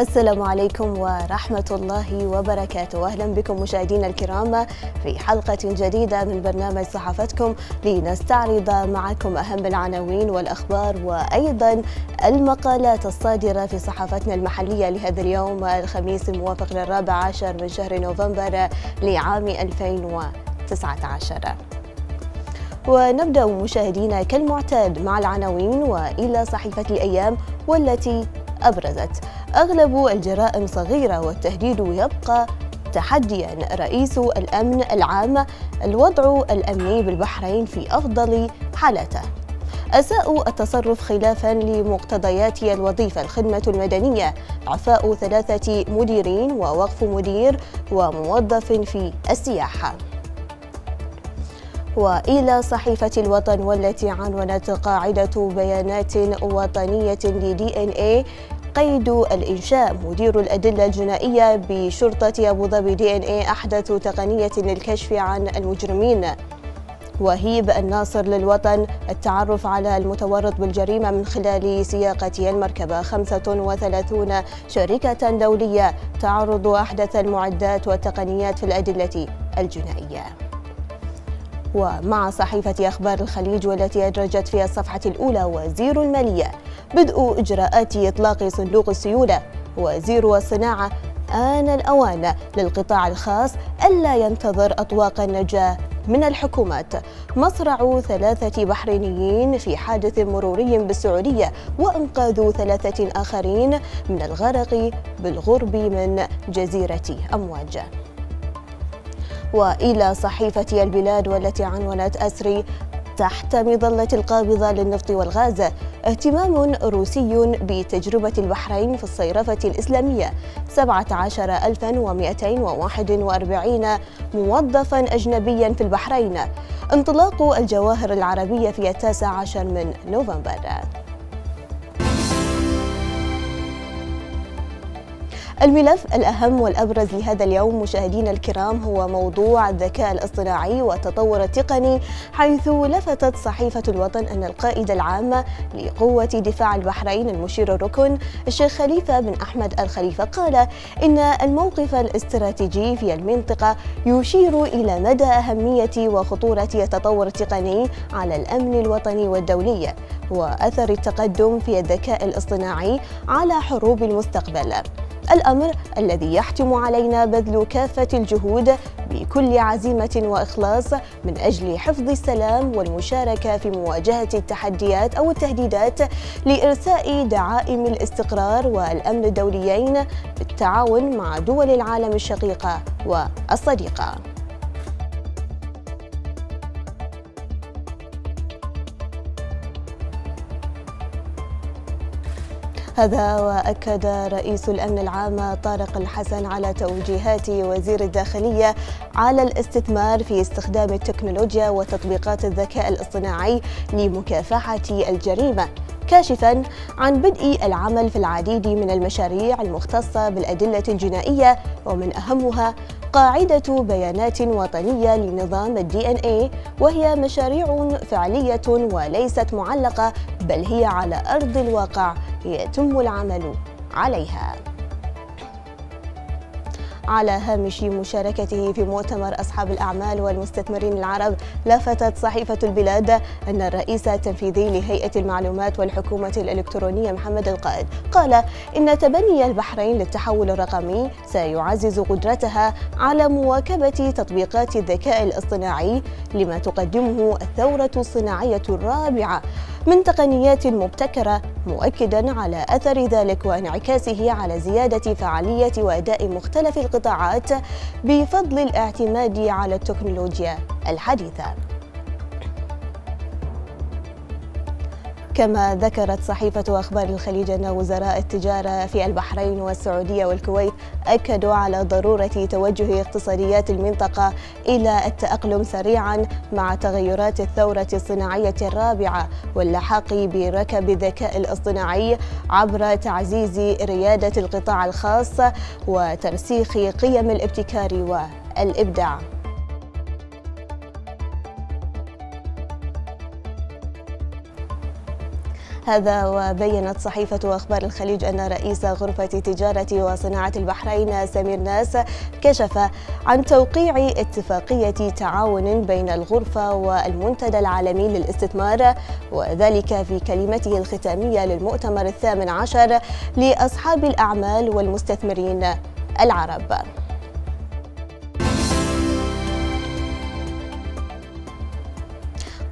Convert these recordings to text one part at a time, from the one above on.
السلام عليكم ورحمة الله وبركاته. أهلا بكم مشاهدينا الكرام في حلقة جديدة من برنامج صحافتكم لنستعرض معكم أهم العناوين والأخبار وأيضا المقالات الصادرة في صحافتنا المحلية لهذا اليوم الخميس الموافق للرابع عشر من شهر نوفمبر لعام 2019 ونبدأ مشاهدينا كالمعتاد مع العناوين وإلى صحيفة الأيام والتي أبرزت. أغلب الجرائم صغيرة والتهديد يبقى تحديا. رئيس الأمن العام الوضع الأمني بالبحرين في أفضل حالته. أساءوا التصرف خلافا لمقتضيات الوظيفة. الخدمة المدنية عفاء ثلاثة مديرين ووقف مدير وموظف في السياحة. وإلى صحيفة الوطن والتي عنونت قاعدة بيانات وطنية لدي ان اي قيد الإنشاء. مدير الأدلة الجنائية بشرطة أبو ظبي دي إن إيه أحدث تقنية للكشف عن المجرمين. وهيب الناصر للوطن. التعرف على المتورط بالجريمة من خلال سياقة المركبة. 35 شركة دولية تعرض أحدث المعدات والتقنيات في الأدلة الجنائية. ومع صحيفة أخبار الخليج والتي أدرجت في الصفحة الأولى وزير المالية بدء إجراءات إطلاق صندوق السيولة. وزير الصناعة آن الأوان للقطاع الخاص ألا ينتظر أطواق النجاة من الحكومات. مصرع ثلاثة بحرينيين في حادث مروري بالسعودية وإنقاذ ثلاثة آخرين من الغرق بالغرب من جزيرة أمواج. وإلى صحيفة البلاد والتي عنونت أسري تحت مظلة القابضة للنفط والغاز. اهتمام روسي بتجربة البحرين في الصيرفة الإسلامية. 17241 موظفا أجنبيا في البحرين. انطلاق الجواهر العربية في التاسع عشر من نوفمبر. الملف الأهم والأبرز لهذا اليوم مشاهدينا الكرام هو موضوع الذكاء الاصطناعي والتطور التقني حيث لفتت صحيفة الوطن أن القائد العام لقوة دفاع البحرين المشير الركن الشيخ خليفة بن أحمد الخليفة قال إن الموقف الاستراتيجي في المنطقة يشير إلى مدى أهمية وخطورة التطور التقني على الأمن الوطني والدولي وأثر التقدم في الذكاء الاصطناعي على حروب المستقبل. الأمر الذي يحتم علينا بذل كافة الجهود بكل عزيمة وإخلاص من أجل حفظ السلام والمشاركة في مواجهة التحديات أو التهديدات لإرساء دعائم الاستقرار والأمن الدوليين بالتعاون مع دول العالم الشقيقة والصديقة. هذا وأكد رئيس الأمن العام طارق الحسن على توجيهات وزير الداخلية على الاستثمار في استخدام التكنولوجيا وتطبيقات الذكاء الاصطناعي لمكافحة الجريمة. كاشفا عن بدء العمل في العديد من المشاريع المختصة بالأدلة الجنائية ومن أهمها قاعدة بيانات وطنية لنظام الدي ان اي وهي مشاريع فعلية وليست معلقة بل هي على أرض الواقع يتم العمل عليها. على هامش مشاركته في مؤتمر أصحاب الأعمال والمستثمرين العرب لفتت صحيفة البلاد أن الرئيس التنفيذي لهيئة المعلومات والحكومة الإلكترونية محمد القائد قال إن تبني البحرين للتحول الرقمي سيعزز قدرتها على مواكبة تطبيقات الذكاء الاصطناعي لما تقدمه الثورة الصناعية الرابعة. من تقنيات مبتكرة مؤكدا على أثر ذلك وانعكاسه على زيادة فعالية وأداء مختلف القطاعات بفضل الاعتماد على التكنولوجيا الحديثة. كما ذكرت صحيفة أخبار الخليج أن وزراء التجارة في البحرين والسعودية والكويت أكدوا على ضرورة توجه اقتصاديات المنطقة إلى التأقلم سريعا مع تغيرات الثورة الصناعية الرابعة واللحاق بركب الذكاء الاصطناعي عبر تعزيز ريادة القطاع الخاص وترسيخ قيم الابتكار والإبداع. هذا وبينت صحيفة أخبار الخليج أن رئيس غرفة تجارة وصناعة البحرين سمير ناس كشف عن توقيع اتفاقية تعاون بين الغرفة والمنتدى العالمي للاستثمار وذلك في كلمته الختامية للمؤتمر الثامن عشر لأصحاب الأعمال والمستثمرين العرب.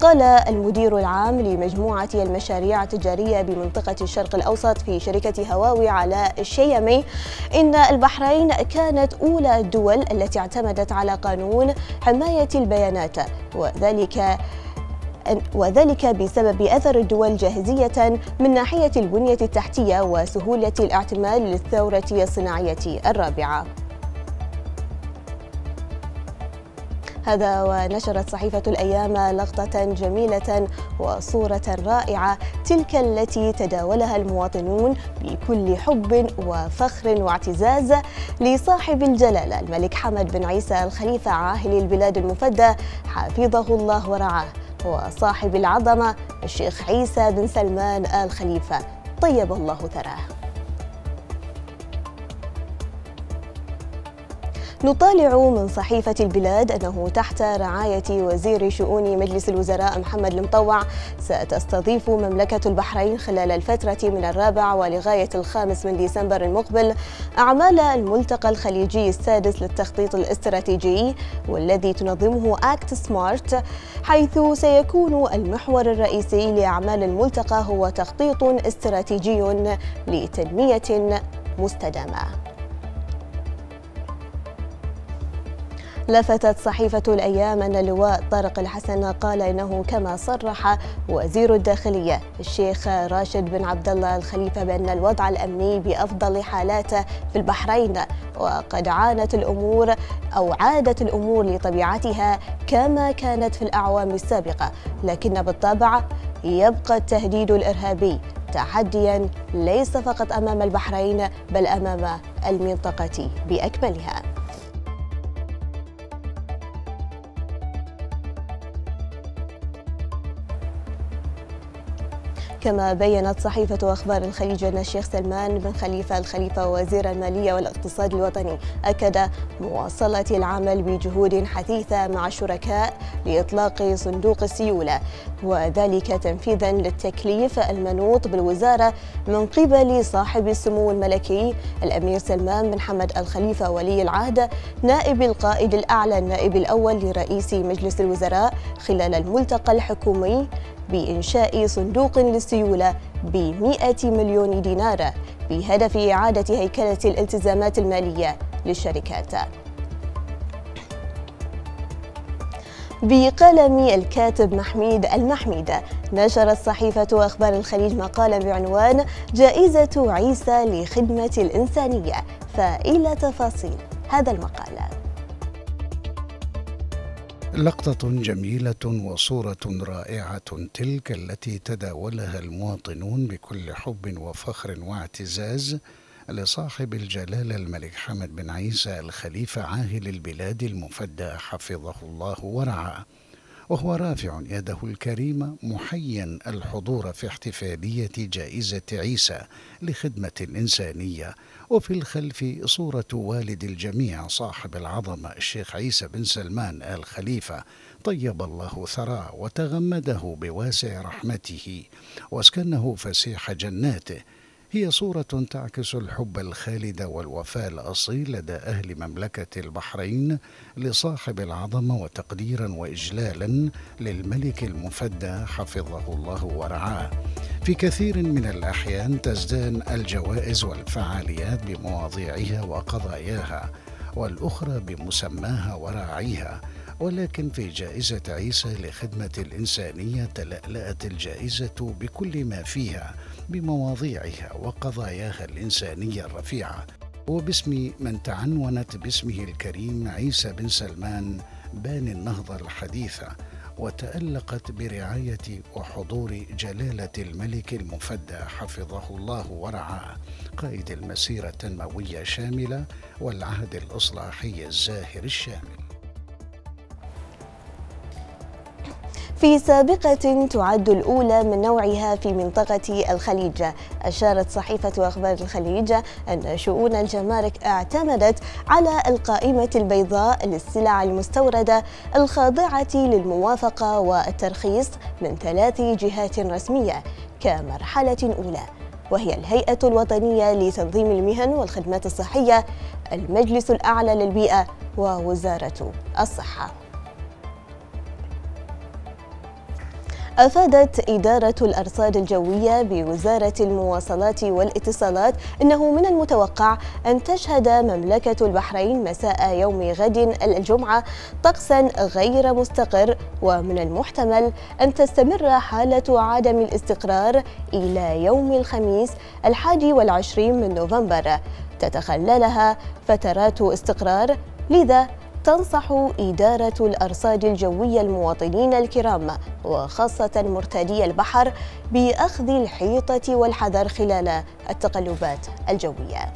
قال المدير العام لمجموعة المشاريع التجارية بمنطقة الشرق الأوسط في شركة هواوي على الشيمي إن البحرين كانت أولى الدول التي اعتمدت على قانون حماية البيانات وذلك وذلك بسبب أثر الدول جاهزية من ناحية البنية التحتية وسهولة الاعتماد للثورة الصناعية الرابعة. هذا ونشرت صحيفة الأيام لقطة جميلة وصورة رائعة تلك التي تداولها المواطنون بكل حب وفخر واعتزاز لصاحب الجلالة الملك حمد بن عيسى الخليفة عاهل البلاد المفدى حفظه الله ورعاه وصاحب العظمة الشيخ عيسى بن سلمان آل خليفة طيب الله ثراه. نطالع من صحيفة البلاد أنه تحت رعاية وزير شؤون مجلس الوزراء محمد المطوع ستستضيف مملكة البحرين خلال الفترة من الرابع ولغاية الخامس من ديسمبر المقبل أعمال الملتقى الخليجي السادس للتخطيط الاستراتيجي والذي تنظمه أكت سمارت حيث سيكون المحور الرئيسي لأعمال الملتقى هو تخطيط استراتيجي لتنمية مستدامة. لفتت صحيفة الأيام أن اللواء طارق الحسن قال إنه كما صرح وزير الداخلية الشيخ راشد بن عبد الله الخليفة بأن الوضع الأمني بأفضل حالاته في البحرين وقد عانت الأمور أو عادت الأمور لطبيعتها كما كانت في الأعوام السابقة لكن بالطبع يبقى التهديد الإرهابي تحديا ليس فقط أمام البحرين بل أمام المنطقة بأكملها. كما بينت صحيفة أخبار الخليج أن الشيخ سلمان بن خليفة الخليفة وزير المالية والاقتصاد الوطني أكد مواصلة العمل بجهود حثيثة مع الشركاء لإطلاق صندوق السيولة وذلك تنفيذا للتكليف المنوط بالوزارة من قبل صاحب السمو الملكي الأمير سلمان بن حمد الخليفة ولي العهد نائب القائد الأعلى النائب الأول لرئيس مجلس الوزراء خلال الملتقى الحكومي بإنشاء صندوق للسيولة ب 100 مليون دينار بهدف إعادة هيكلة الالتزامات المالية للشركات. بقلم الكاتب محميد المحميد نشرت صحيفة أخبار الخليج مقالا بعنوان جائزة عيسى لخدمة الإنسانية. فإلى تفاصيل هذا المقال. لقطة جميلة وصورة رائعة تلك التي تداولها المواطنون بكل حب وفخر واعتزاز لصاحب الجلالة الملك حمد بن عيسى الخليفة عاهل البلاد المفدى حفظه الله ورعاه. وهو رافع يده الكريمة محيا الحضور في احتفالية جائزة عيسى لخدمة الإنسانية. وفي الخلف صورة والد الجميع صاحب العظمة الشيخ عيسى بن سلمان آل خليفة طيب الله ثراه وتغمده بواسع رحمته. واسكنه فسيح جناته هي صورة تعكس الحب الخالد والوفاء الأصيل لدى أهل مملكة البحرين لصاحب العظمة وتقديرا وإجلالا للملك المفدى حفظه الله ورعاه. في كثير من الأحيان تزدان الجوائز والفعاليات بمواضيعها وقضاياها والأخرى بمسماها وراعيها ولكن في جائزة عيسى لخدمة الإنسانية تلألأت الجائزة بكل ما فيها بمواضيعها وقضاياها الإنسانية الرفيعة وباسم من تعنونت باسمه الكريم عيسى بن سلمان بان النهضة الحديثة وتألقت برعاية وحضور جلالة الملك المفدى حفظه الله ورعاه قائد المسيرة التنموية الشاملة والعهد الإصلاحي الزاهر الشامل. في سابقة تعد الأولى من نوعها في منطقة الخليج. أشارت صحيفة أخبار الخليج أن شؤون الجمارك اعتمدت على القائمة البيضاء للسلع المستوردة الخاضعة للموافقة والترخيص من ثلاث جهات رسمية كمرحلة أولى. وهي الهيئة الوطنية لتنظيم المهن والخدمات الصحية المجلس الأعلى للبيئة ووزارة الصحة. أفادت إدارة الأرصاد الجوية بوزارة المواصلات والاتصالات أنه من المتوقع أن تشهد مملكة البحرين مساء يوم غد الجمعة طقسا غير مستقر ومن المحتمل أن تستمر حالة عدم الاستقرار إلى يوم الخميس الحادي والعشرين من نوفمبر. تتخللها فترات استقرار لذا تنصح إدارة الأرصاد الجوية المواطنين الكرام وخاصة مرتادي البحر بأخذ الحيطة والحذر خلال التقلبات الجوية.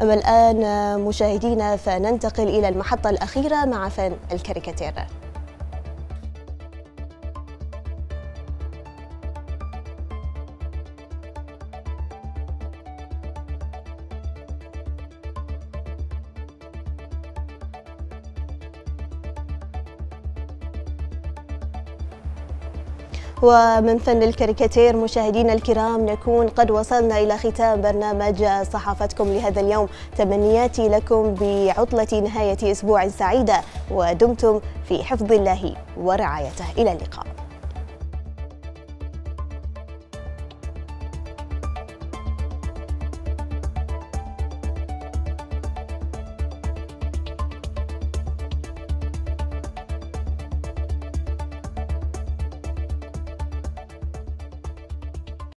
أما الآن مشاهدينا فننتقل إلى المحطة الأخيرة مع فن الكاريكاتير. ومن فن الكاريكاتير مشاهدينا الكرام نكون قد وصلنا إلى ختام برنامج صحافتكم لهذا اليوم. تمنياتي لكم بعطلة نهاية أسبوع سعيدة ودمتم في حفظ الله ورعايته. إلى اللقاء.